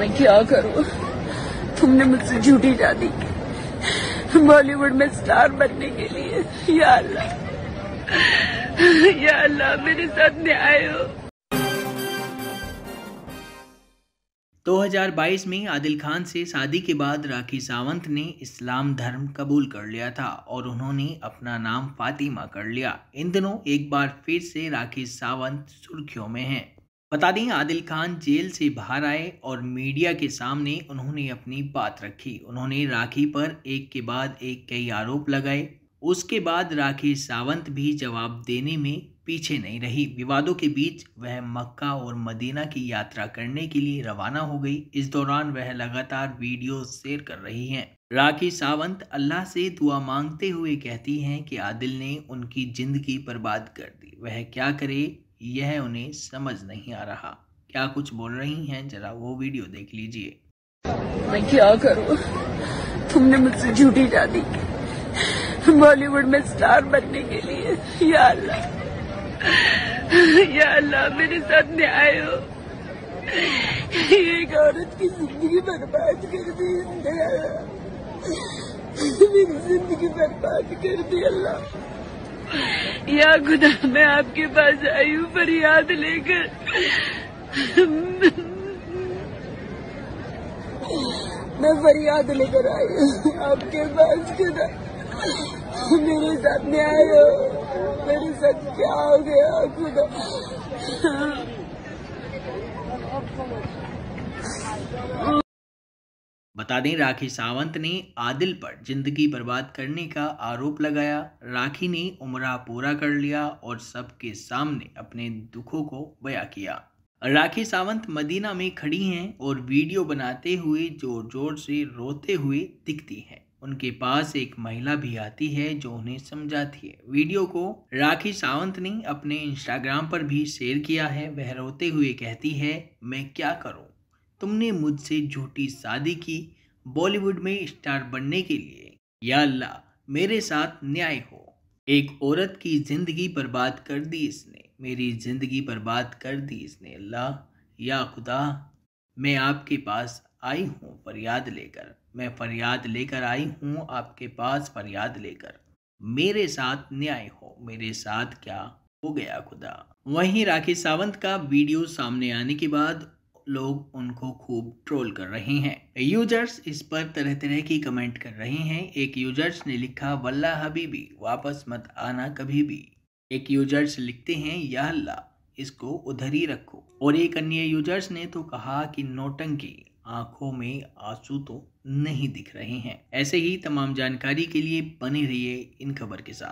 मैं क्या करूँ? तुमने मुझसे झूठी शादी की। बॉलीवुड में स्टार बनने के लिए। या अल्लाह। या अल्लाह, मेरे साथ न्याय हो। 2022 में आदिल खान से शादी के बाद राखी सावंत ने इस्लाम धर्म कबूल कर लिया था और उन्होंने अपना नाम फातिमा कर लिया। इन दिनों एक बार फिर से राखी सावंत सुर्खियों में हैं। बता दें, आदिल खान जेल से बाहर आए और मीडिया के सामने उन्होंने अपनी बात रखी। उन्होंने राखी पर एक के बाद एक कई आरोप लगाए। उसके बाद राखी सावंत भी जवाब देने में पीछे नहीं रही। विवादों के बीच वह मक्का और मदीना की यात्रा करने के लिए रवाना हो गई। इस दौरान वह लगातार वीडियो शेयर कर रही हैं। राखी सावंत अल्लाह से दुआ मांगते हुए कहती हैं कि आदिल ने उनकी ज़िंदगी बर्बाद कर दी। वह क्या करे? यह उन्हें समझ नहीं आ रहा। क्या कुछ बोल रही हैं? जरा वो वीडियो देख लीजिए। मैं क्या करूँ? तुमने मुझसे झूठी की। बॉलीवुड में स्टार बनने के लिए। या अल्लाह। या अल्लाह, मेरे साथ न्याय हो। एक औरत की ज़िंदगी बर्बाद कर दी मेरी ज़िंदगी बर्बाद कर दी अल्लाह। या खुदा, मैं आपके पास आई हूँ फरियाद लेकर। मैं फरियाद लेकर आई हूँ आपके पास, खुदा। मेरे साथ न्याय हो, मेरे साथ क्या हो गया, खुदा? बता दें, राखी सावंत ने आदिल पर ज़िंदगी बर्बाद करने का आरोप लगाया। राखी ने उमरा पूरा कर लिया और सबके सामने अपने दुखों को बया किया। राखी सावंत मदीना में खड़ी हैं और वीडियो बनाते हुए ज़ोर ज़ोर से रोते हुए दिखती हैं। उनके पास एक महिला भी आती है जो उन्हें समझाती है। वीडियो को राखी सावंत ने अपने इंस्टाग्राम पर भी शेयर किया है। वह रोते हुए कहती है, मैं क्या करूँ? तुमने मुझसे झूठी शादी की बॉलीवुड में स्टार बनने के लिए, या अल्लाह मेरे साथ न्याय हो। एक औरत की ज़िंदगी बर्बाद कर दी इसने, मेरी ज़िंदगी बर्बाद कर दी इसने, अल्लाह या खुदा। मैं आपके पास आई हूँ फरियाद लेकर, मैं फरियाद लेकर आई हूँ आपके पास फरियाद लेकर। मेरे साथ न्याय हो, मेरे साथ क्या हो गया खुदा? वहीं राखी सावंत का वीडियो सामने आने के बाद लोग उनको खूब ट्रोल कर रहे हैं। यूज़र्स इस पर तरह तरह की कमेंट कर रहे हैं। एक यूज़र्स ने लिखा, वल्ला हबीबी, वापस मत आना कभी भी। एक यूज़र्स लिखते हैं, या अल्लाह, इसको उधर ही रखो। और एक अन्य यूज़र्स ने तो कहा कि, नोटंकी, आँखों में आँसू तो नहीं दिख रहे हैं। ऐसे ही तमाम जानकारी के लिए बने रहिए इन खबर के साथ।